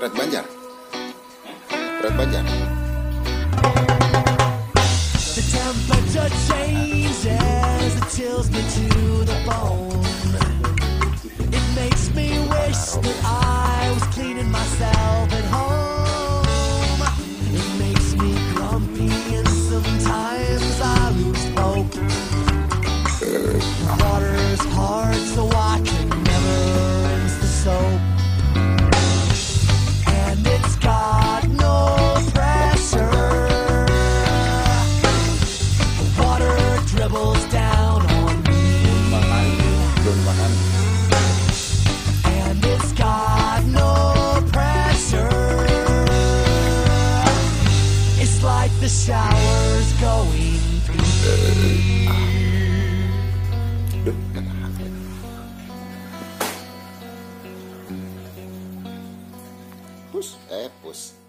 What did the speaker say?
Red Banjar. Red Banjar. The temperature changes, it chills me to the bone. It makes me wish that I was cleaning myself at home. It makes me grumpy and sometimes I lose hope. Water's hard, so I dribbles down on me. And it's got no pressure. It's like the shower's going through. Nggak eh pus.